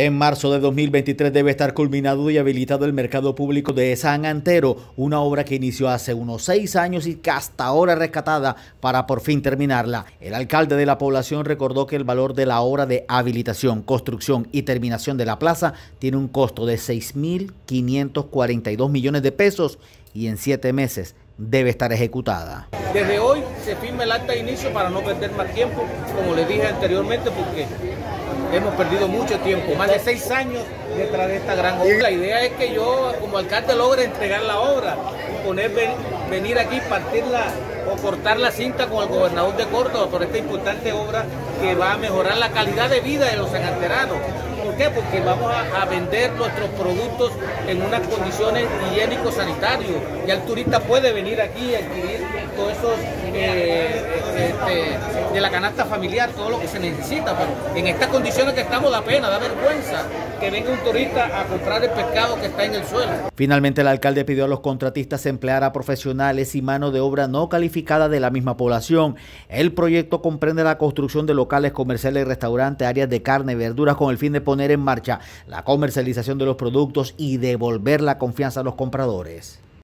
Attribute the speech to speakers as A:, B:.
A: En marzo de 2023 debe estar culminado y habilitado el mercado público de San Antero, una obra que inició hace unos seis años y que hasta ahora rescatada para por fin terminarla. El alcalde de la población recordó que el valor de la obra de habilitación, construcción y terminación de la plaza tiene un costo de 6.542 millones de pesos y en siete meses debe estar ejecutada.
B: Desde hoy se firma el acta de inicio para no perder más tiempo, como les dije anteriormente, porque hemos perdido mucho tiempo, más de seis años detrás de esta gran obra. La idea es que yo como alcalde logre entregar la obra poner, venir aquí, partirla o cortar la cinta con el gobernador de Córdoba por esta importante obra que va a mejorar la calidad de vida de los sananteranos. ¿Por qué? Porque vamos a, vender nuestros productos en unas condiciones higiénico-sanitarios. Ya el turista puede venir aquí y adquirir todos esos eh, este, de la canasta familiar, todo lo que se necesita. Pero en estas condiciones que estamos da pena, da vergüenza que venga un turista a comprar el pescado que está en el suelo.
A: Finalmente el alcalde pidió a los contratistas emplear a profesionales y mano de obra no calificada de la misma población. El proyecto comprende la construcción de locales comerciales restaurantes, áreas de carne y verduras con el fin de poner en marcha la comercialización de los productos y devolver la confianza a los compradores.